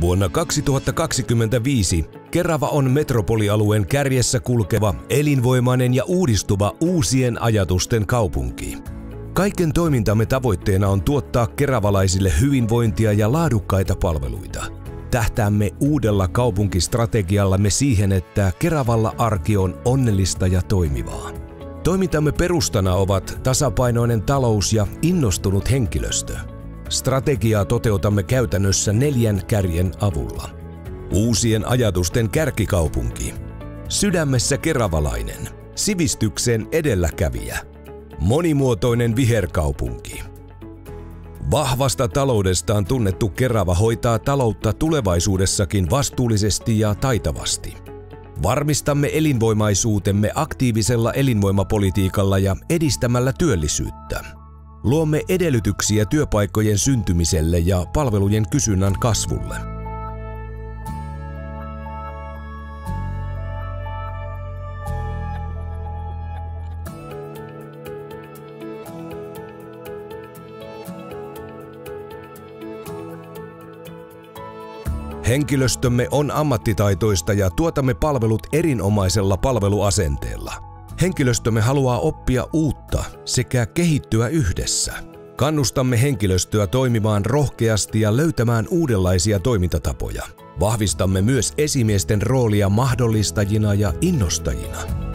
Vuonna 2025 Kerava on metropolialueen kärjessä kulkeva, elinvoimainen ja uudistuva uusien ajatusten kaupunki. Kaiken toimintamme tavoitteena on tuottaa keravalaisille hyvinvointia ja laadukkaita palveluita. Tähtäämme uudella kaupunkistrategiallamme siihen, että Keravalla arki on onnellista ja toimivaa. Toimintamme perustana ovat tasapainoinen talous ja innostunut henkilöstö. Strategiaa toteutamme käytännössä neljän kärjen avulla. Uusien ajatusten kärkikaupunki. Sydämessä keravalainen. Sivistyksen edelläkävijä. Monimuotoinen viherkaupunki. Vahvasta taloudestaan tunnettu Kerava hoitaa taloutta tulevaisuudessakin vastuullisesti ja taitavasti. Varmistamme elinvoimaisuutemme aktiivisella elinvoimapolitiikalla ja edistämällä työllisyyttä. Luomme edellytyksiä työpaikkojen syntymiselle ja palvelujen kysynnän kasvulle. Henkilöstömme on ammattitaitoista ja tuotamme palvelut erinomaisella palveluasenteella. Henkilöstömme haluaa oppia uutta sekä kehittyä yhdessä. Kannustamme henkilöstöä toimimaan rohkeasti ja löytämään uudenlaisia toimintatapoja. Vahvistamme myös esimiesten roolia mahdollistajina ja innostajina.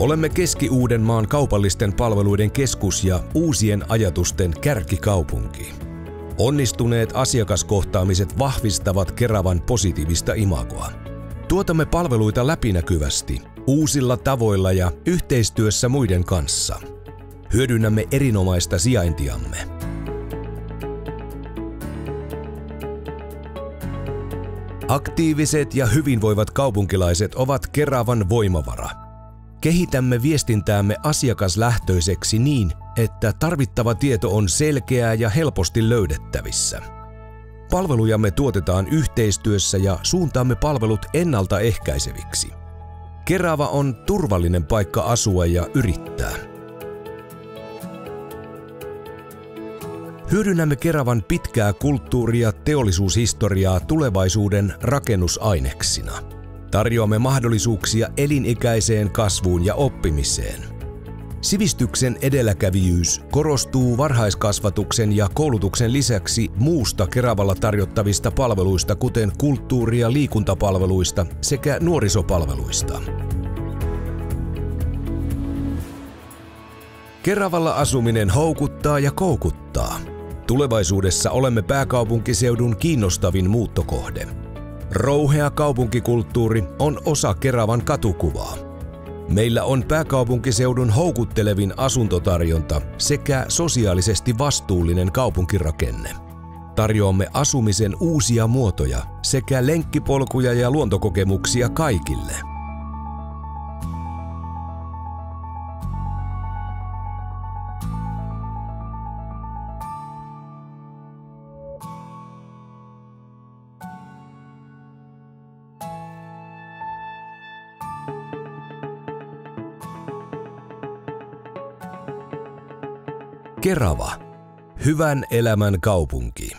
Olemme Keski-Uudenmaan kaupallisten palveluiden keskus ja uusien ajatusten kärkikaupunki. Onnistuneet asiakaskohtaamiset vahvistavat Keravan positiivista imagoa. Tuotamme palveluita läpinäkyvästi, uusilla tavoilla ja yhteistyössä muiden kanssa. Hyödynnämme erinomaista sijaintiamme. Aktiiviset ja hyvinvoivat kaupunkilaiset ovat Keravan voimavara – Kehitämme viestintäämme asiakaslähtöiseksi niin, että tarvittava tieto on selkeää ja helposti löydettävissä. Palvelujamme tuotetaan yhteistyössä ja suuntaamme palvelut ennaltaehkäiseviksi. Kerava on turvallinen paikka asua ja yrittää. Hyödynnämme Keravan pitkää kulttuuria teollisuushistoriaa tulevaisuuden rakennusaineksina – Tarjoamme mahdollisuuksia elinikäiseen kasvuun ja oppimiseen. Sivistyksen edelläkävijyys korostuu varhaiskasvatuksen ja koulutuksen lisäksi muusta Keravalla tarjottavista palveluista, kuten kulttuuri- ja liikuntapalveluista sekä nuorisopalveluista. Keravalla asuminen houkuttaa ja koukuttaa. Tulevaisuudessa olemme pääkaupunkiseudun kiinnostavin muuttokohde – Rouhea kaupunkikulttuuri on osa Keravan katukuvaa. Meillä on pääkaupunkiseudun houkuttelevin asuntotarjonta sekä sosiaalisesti vastuullinen kaupunkirakenne. Tarjoamme asumisen uusia muotoja sekä lenkkipolkuja ja luontokokemuksia kaikille – Kerava. Hyvän elämän kaupunki.